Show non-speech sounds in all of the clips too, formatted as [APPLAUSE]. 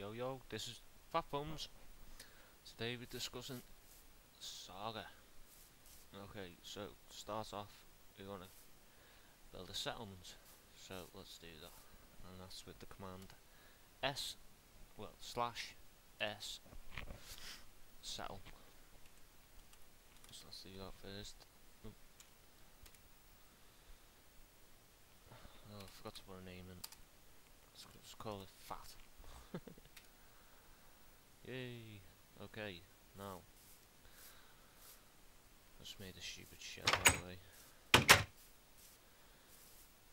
Yo yo, this is Fat Thumbs. Today we're discussing Saga. Okay, so to start off, we're gonna build a settlement. So let's do that, and that's with the command S, well slash S settle. So let's do that first. Oh, I forgot to put a name in. Let's call it Fat. Yay! Okay, now. Just made a stupid shell by the way.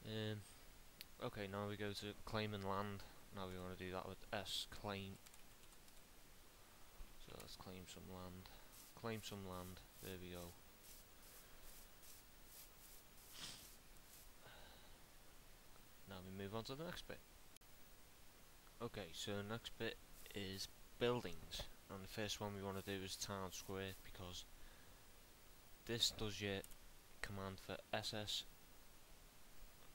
Um, okay, now we go to claiming land. Now we want to do that with S claim. So let's claim some land. Claim some land. There we go. Now we move on to the next bit. Okay, so next bit is buildings. And the first one we want to do is town square because this does your command for SS.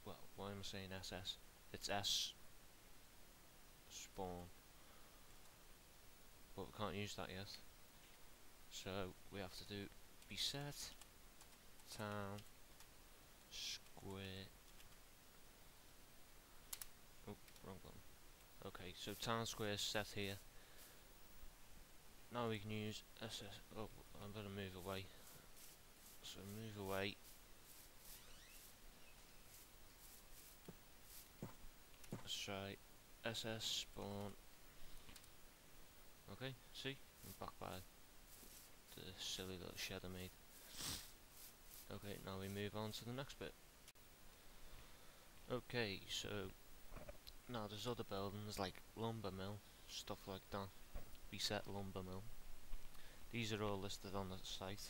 Well, why am I saying SS? It's S spawn. But we can't use that yet. So we have to do B-set town square. Oh, wrong one. Okay, so town square is set here. Now we can use SS. Oh, I'm gonna move away. So move away. Let's try SS spawn. Okay, see? I'm back by the silly little shed I made. Okay, now we move on to the next bit. Okay, so now there's other buildings like lumber mill, stuff like that. B-set lumber mill. These are all listed on the site.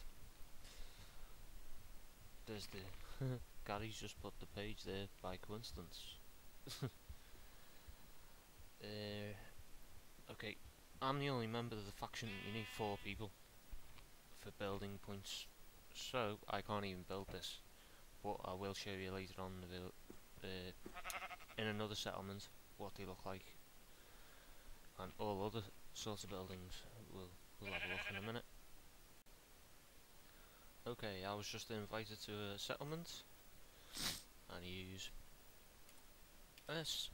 There's the [LAUGHS] Gary's just put the page there by coincidence. [LAUGHS] uh, okay, I'm the only member of the faction. You need four people for building points, so I can't even build this. But I will show you later on the uh, in another settlement what they look like, and all other sorts of buildings. We'll we'll have a look in a minute. Okay, I was just invited to a settlement and use this.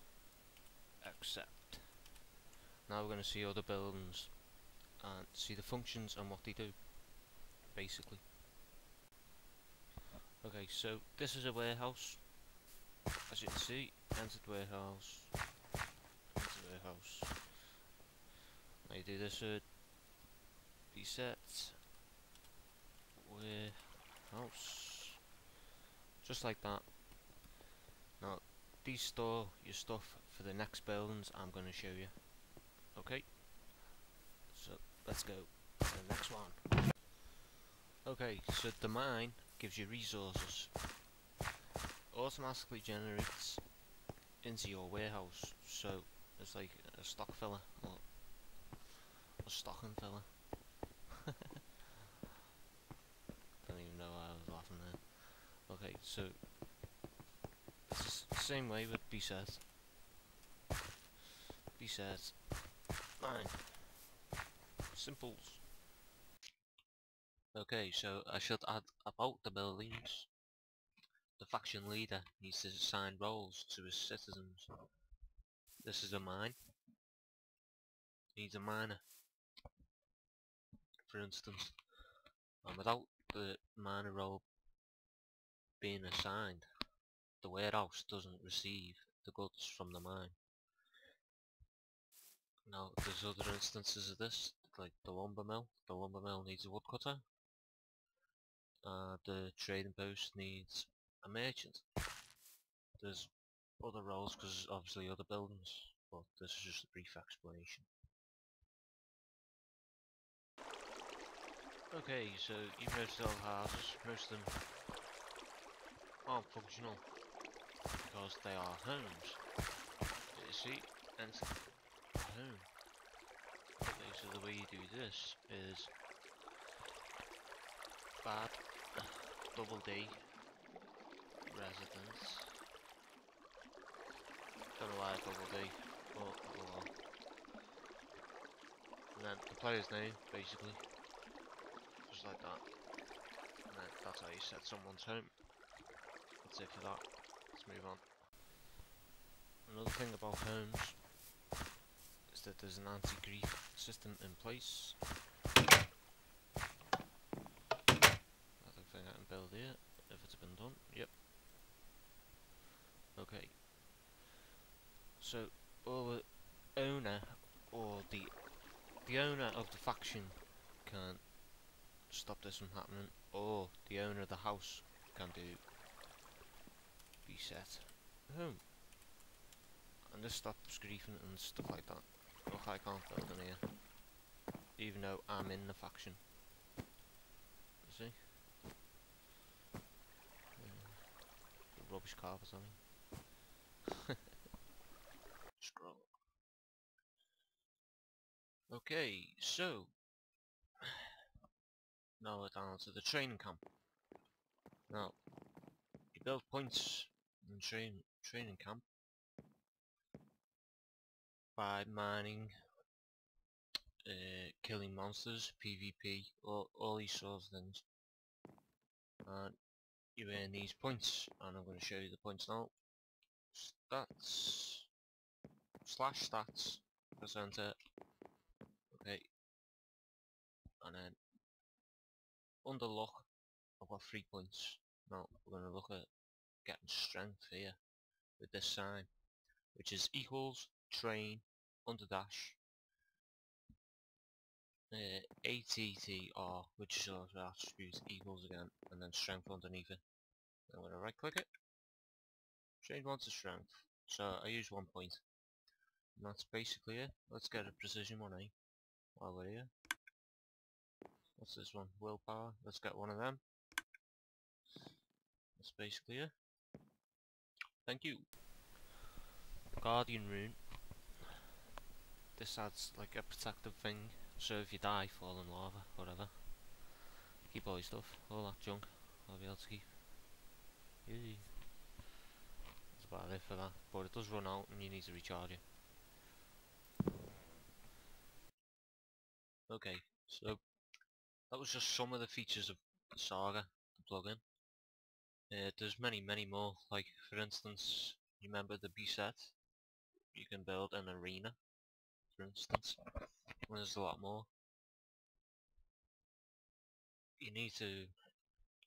accept. Now we're going to see other buildings and see the functions and what they do, basically. Okay, so this is a warehouse. As you can see, entered warehouse, entered warehouse. Do this at B-set warehouse, just like that. Now these store your stuff for the next buildings I'm going to show you. Okay, so let's go to the next one. Okay, so the mine gives you resources. Automatically generates into your warehouse, so it's like a stock filler a stocking filler. [LAUGHS] Don't even know why I was laughing there. Okay, so same way with B-set. B-set Nine. Simples. Okay, so I should add about the buildings. The faction leader needs to assign roles to his citizens. This is a mine. Needs a miner. For instance. And without the miner role being assigned, the warehouse doesn't receive the goods from the mine. Now, there's other instances of this, like the lumber mill. The lumber mill needs a woodcutter. Uh, the trading post needs a merchant. There's other roles because obviously other buildings, but this is just a brief explanation. Okay, so you've noticed all houses, most of them aren't functional because they are homes. You see, and home. Okay, so the way you do this is bad double D residence. Don't know why double D, but oh well. then the player's name, basically. Just like that. And that's how you set someone's home. That's it for that. Let's move on. Another thing about homes is that there's an anti-grief system in place. I think I can build here, if it's been done. Yep. Okay. So, the owner or the the owner of the faction can stop this from happening, or the owner of the house can do B-set. And this stops griefing and stuff like that. Look, I can't build in here, even though I'm in the faction. See? Rubbish carpets, or something [LAUGHS] strong Okay, so now we're down to the training camp. Now, you build points in train training camp by mining, uh, killing monsters, PvP, all, all these sorts of things. And you earn these points, and I'm going to show you the points now. Stats, slash stats, press enter, Okay. And then under lock I've got three points. Now we're gonna look at getting strength here with this sign which is equals train under dash uh, ATTR which is also attributes equals again and then strength underneath it. I'm gonna right click it change one to strength so I use one point and that's basically it. Let's get a precision 1A while we're here. What's this one? Willpower. Let's get one of them. Basically it. Thank you. Guardian rune. This adds like a protective thing, so if you die, fall in lava, whatever. Keep all your stuff, all that junk, I'll be able to keep. Easy. That's about it for that, but it does run out and you need to recharge it. Okay, so that was just some of the features of Saga, the plugin. Uh, there's many, many more. Like, for instance, you remember the B-set? You can build an arena, for instance. Well, there's a lot more. You need to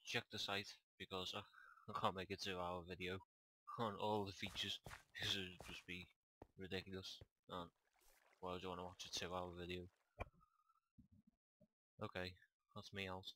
check the site because uh, I can't make a two hour video on all the features [LAUGHS] because it would just be ridiculous. And why would you want to watch a two hour video? Okay, me out.